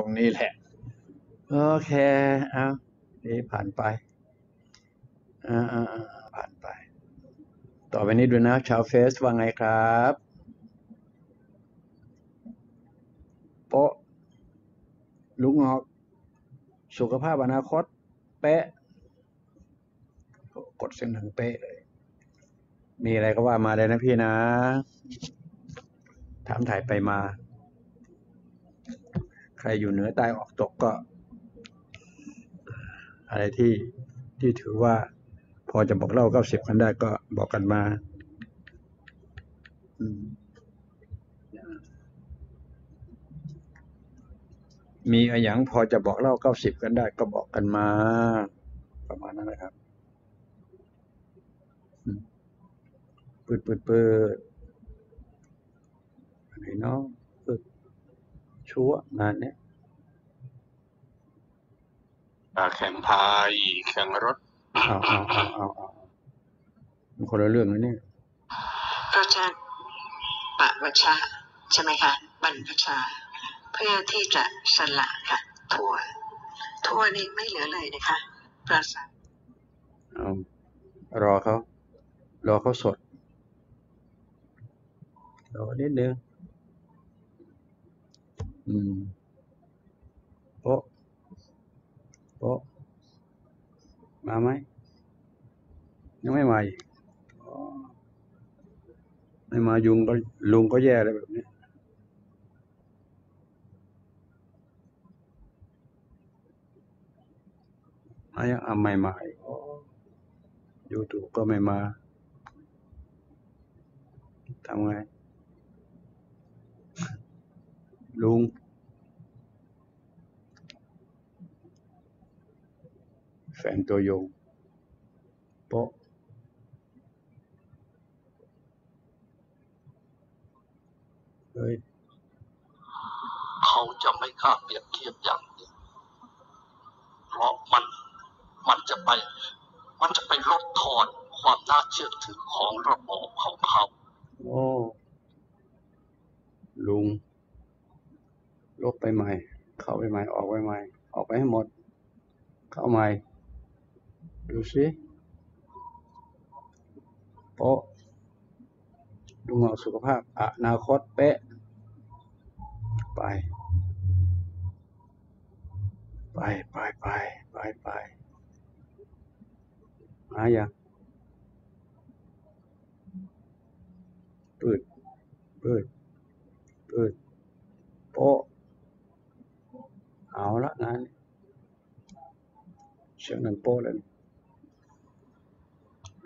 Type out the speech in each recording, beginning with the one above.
รงนี้แหละ โอเคเอานี่ผ่านไปอ่าอ่าอ่าผ่านไป ต่อไปนี้ดูนะ ชาวเฟซว่าไงครับโปะลุงงอก สุขภาพอนาคต เป๊ะ กดเส้นหนึ่งเป๊ะเลย มีอะไรก็ว่ามาเลยนะพี่นะ ถามถ่ายไปมา ใครอยู่เหนือใต้ออกตกก็ อะไรที่ที่ถือว่าพอจะบอกเล่าเก้าสิบกันได้ก็บอกกันมาอมีอะไรอย่างพอจะบอกเล่าเก้าสิบกันได้ ก็บอกกันมา ประมาณนั้นนะครับอืมเปิดเปิดเปิดอันไหนเนาะเปิดชัวงานเนี้ย อ่า แข่งพายแข่งรถเอาเอาเอาเอาเอามันคนละเรื่องนะเนี่ยก็จะปะวชาใช่ไหมคะบรรพชา เพื่อที่จะสละค่ะทัวร์ทัวร์นี้ไม่เหลือเลยนะคะประสาทเอารอเขารอเขาสดรอนิดนึงอืมโป๊ะ โปะมาไหมยังไม่มาอีกไม่มายุงก็ลุงก็แย่เลยแบบนี้มายังอะไม่มายูทูบก็ไม่มาทำไงลุง แฟนตัวยงโป๊ะเฮ้ยเขาจะไม่กล้าเปรียบเทียบอย่างนี้เพราะมันมันจะไป มันจะไปลดทอนความน่าเชื่อถือของระบบของเขาโอ้ลุง ลบไปใหม่ เข้าไปใหม่ ออกไปใหม่ ออกไปให้หมด เข้าใหม่ ดูสิโป๊ะลุงเอาสุขภาพอนาคตเป๊ะ ไป ไปไปไปไปไปมาอย่างปืดปืดปืดโป๊ะเอาละงานนี้เสียงหนึ่งโป๊ะเลย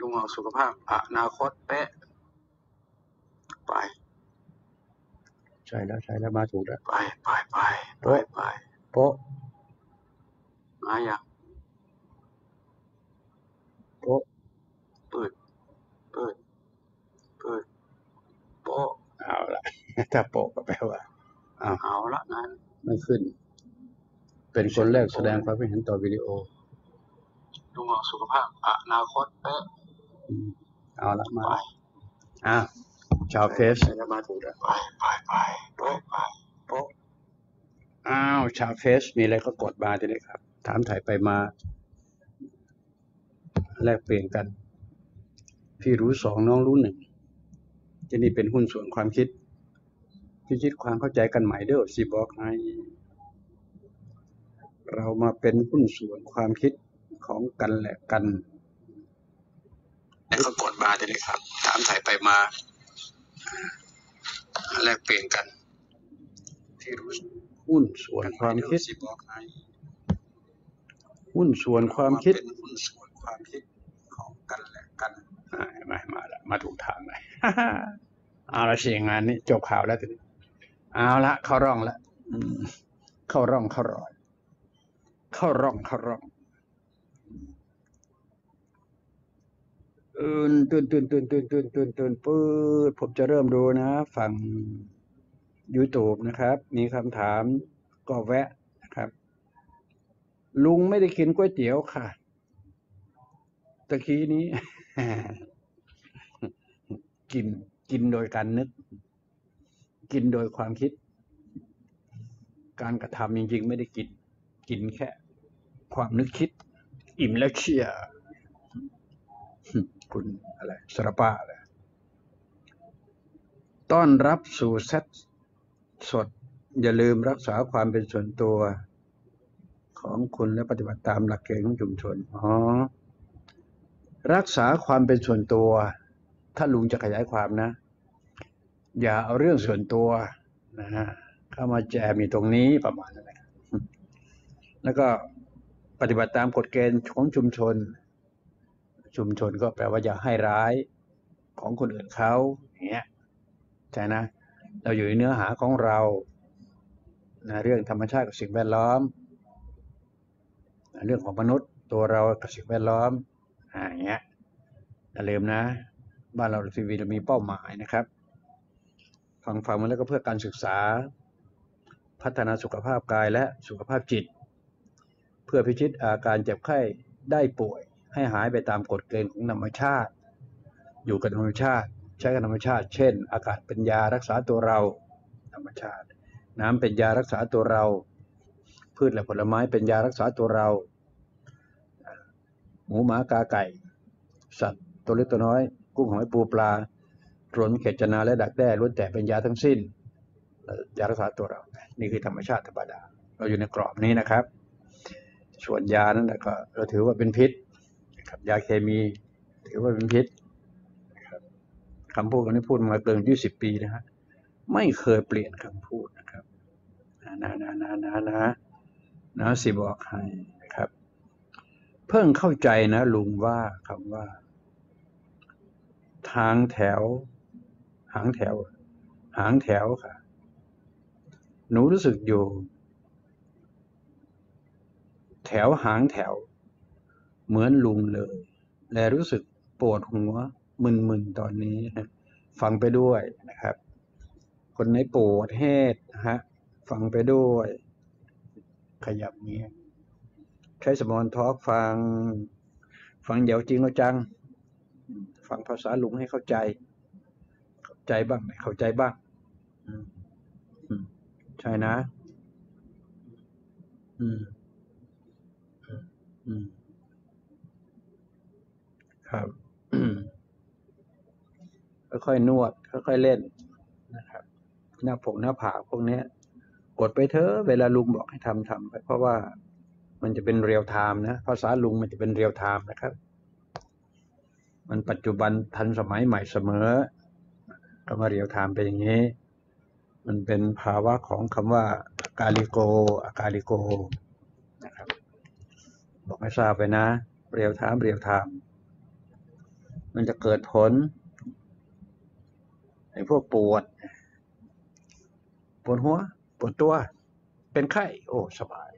ลุงเอาสุขภาพอนาคตเป๊ะไป ใช่แล้วใช่แล้วมาถูกแล้วไปไปไปไปไปโป๊ะมาอย่างโป๊ะปืดปืดปืดโป๊ะเอาละถ้าโป๊ะก็แปลว่าเอาเอาละงั้นไม่ขึ้น เป็นคนแรกแสดงความคิดเห็นต่อวิดีโอลุงเอาสุขภาพอนาคตเป๊ะอืม เอาละมาอะชาวเฟซใช่แล้วมาถูกแล้วไปไปไปไปไปโป๊ะอ้าวชาวเฟซมีอะไรก็กดมาทีนี้ครับ ถามถ่ายไปมา แลกเปลี่ยนกัน พี่รู้สองน้องรู้หนึ่งจะนี่เป็นหุ้นส่วนความคิดพิชิตความเข้าใจกันใหม่เด้อสิบอกให้ เรามาเป็นหุ้นส่วนความคิดของกันและกันแล้วก็ก มาทีนี้ครับ ถามถ่ายไปมาแลกเปลี่ยนกัน ที่รู้หุ้นส่วนความคิดสิบอกให้หุ้นส่วนความคิดเป็นหุ้นส่วนความคิดของกันและกันอ่ามามาละมาถูกทางเลยเอาละสิงานนี้จบข่าวแล้วทีนี้เอาละเข้าร่องละอืมเข้าร่องเข้ารอย เข้าร่องเข้าร่อง ตื่นตื่นตื่นตืนตืนตืนตืนปื๊ดผมจะเริ่มดูนะ ฝั่ง YouTube นะครับ มีคำถามก็แวะนะครับ ลุงไม่ได้กินก๋วยเตี๋ยวค่ะ ตะกี้นี้ กินกินโดยการนึก กินโดยความคิด การกระทำจริงๆ ไม่ได้กิน กินแค่ ความนึกคิด อิ่มแล้วเชียร์ คุณอะไรสระป้าเลยต้อนรับสู่เซตสด อย่าลืมรักษาความเป็นส่วนตัวของคุณและปฏิบัติตามหลักเกณฑ์ของชุมชนอ๋อรักษาความเป็นส่วนตัว ถ้าลุงจะขยายความนะ อย่าเอาเรื่องส่วนตัวนะฮะเข้ามาแจมอยู่ตรงนี้ประมาณนั้นแล้วก็ปฏิบัติตามกฎเกณฑ์ของชุมชน ชุมชนก็แปลว่าอย่าให้ร้ายของคนอื่นเขาอย่างเงี้ยใช่นะ เราอยู่ในเนื้อหาของเรานะเรื่องธรรมชาติกับสิ่งแวดล้อมนะเรื่องของมนุษย์ตัวเรากับสิ่งแวดล้อมอ่าอย่างเงี้ยอย่าลืมนะ บ้านเราทีวีเรามีเป้าหมายนะครับ ฟังฟังมาแล้วก็เพื่อการศึกษา พัฒนาสุขภาพกายและสุขภาพจิต เพื่อพิชิตอาการเจ็บไข้ได้ป่วย ให้หายไปตามกฎเกณฑ์ของธรรมชาติ อยู่กับธรรมชาติ ใช้กับธรรมชาติ เช่น อากาศเป็นยารักษาตัวเรา ธรรมชาติ น้ำเป็นยารักษาตัวเรา พืชและผลไม้เป็นยารักษาตัวเรา หมูหมากาไก่ สัตว์ตัวเล็กตัวน้อย กุ้งหอยปูปลารวมเขตจนาและดักแด้ล้วนแต่เป็นยาทั้งสิ้นยารักษาตัวเรา นี่คือธรรมชาติธรรมดา เราอยู่ในกรอบนี้นะครับ ส่วนยานั้นก็เราถือว่าเป็นพิษ นะครับ ยาเคมี ถือว่าเป็นพิษนะครับคำพูดกันนี้พูดมาเกินยี่สิบปีนะฮะไม่เคยเปลี่ยนคำพูดนะครับนะนะนะนะนะนะนะสิบอกให้นะครับ เพิ่งเข้าใจนะ ลุงว่าคำว่า ทางแถว หางแถว หางแถวค่ะ หนูรู้สึกอยู่ แถวหางแถว เหมือนลุงเลย และรู้สึกปวดหัวมึนๆตอนนี้นะฟังไปด้วยนะครับ คนไหนปวดเฮดนะฮะฟังไปด้วย ขยับเงี้ยใช้สมอนทอล์กฟัง ฟังเดี๋ยวจริงเอาจัง ฟังภาษาลุงให้เข้าใจ เข้าใจบ้างไม่เข้าใจบ้างใช่นะ อืมอืม ครับค่อยๆนวด ค่อยๆเล่นนะครับ หน้าผงหน้าผากพวกเนี้ยกดไปเถอะเวลาลุงบอกให้ทำทำไป เพราะว่ามันจะเป็น real-time นะภาษาลุงมันจะเป็น real-time นะครับ มันปัจจุบันทันสมัยใหม่เสมอคำว่า real-time เป็นอย่างนี้ มันเป็นภาวะของคำว่าอากาลิโกอากาลิโกนะครับ บอกให้ทราบไปนะ real-time real-time มันจะเกิดผลไอ้พวกปวด ปวดหัว ปวดตัว เป็นไข้ โอ้ สบาย